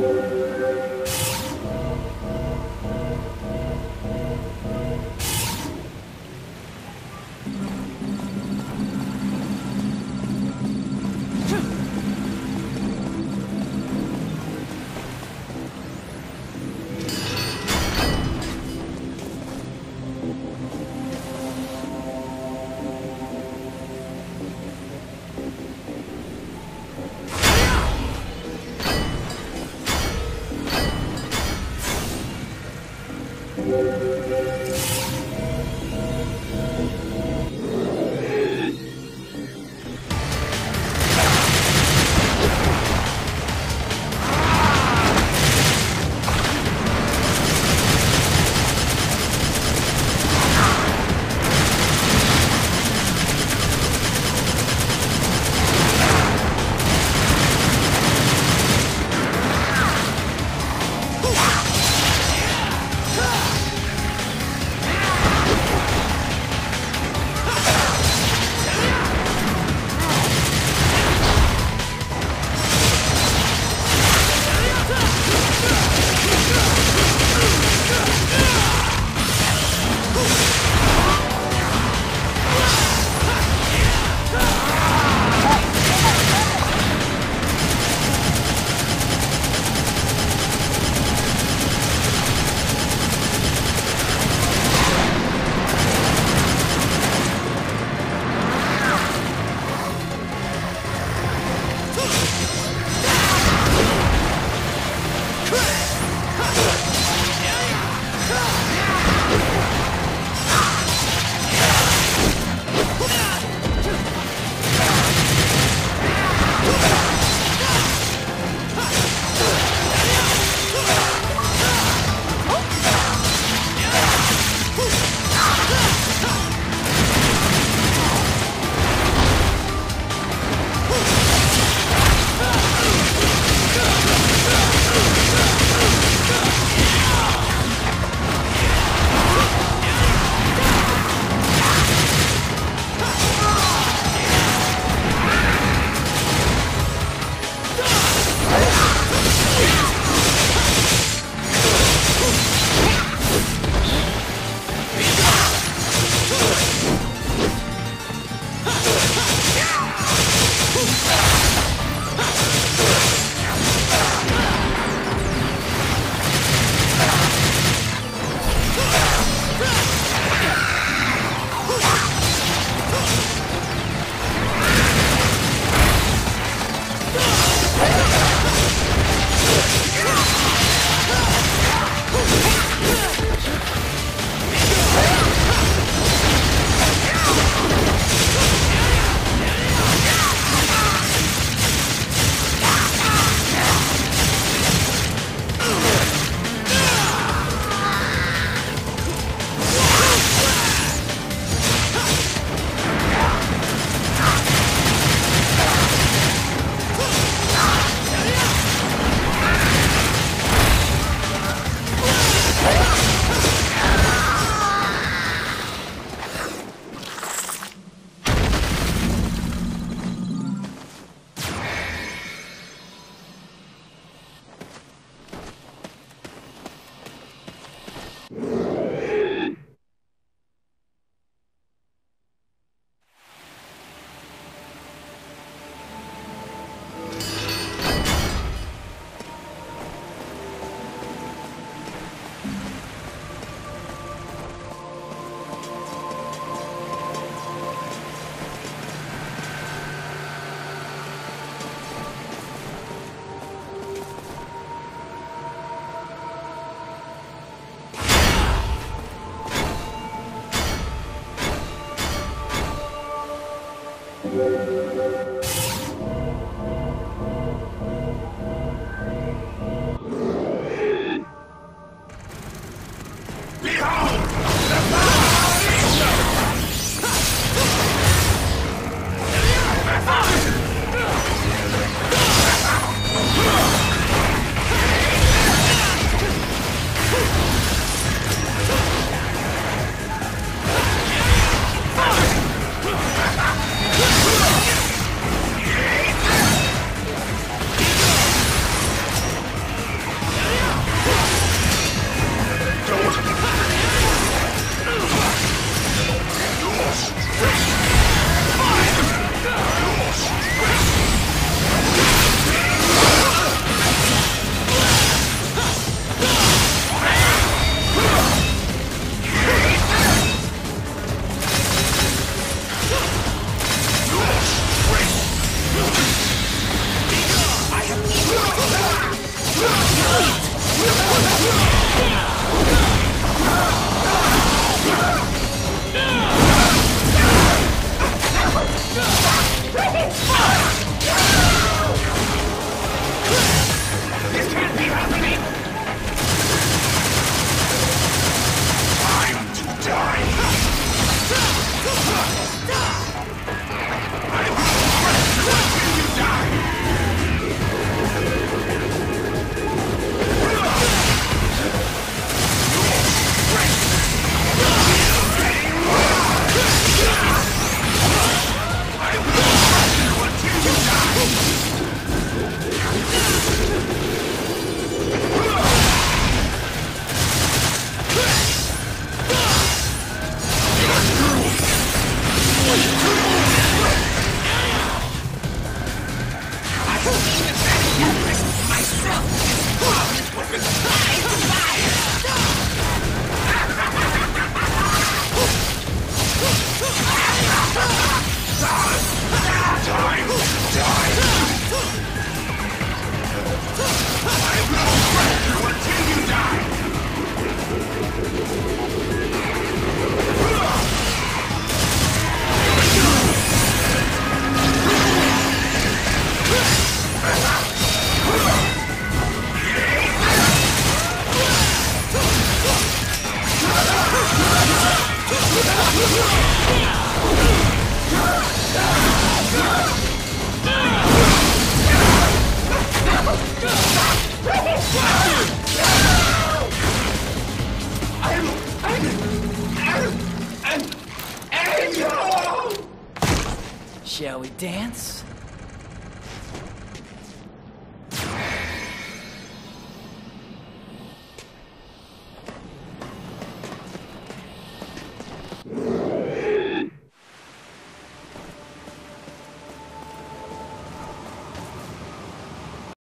Ah! Shall dance?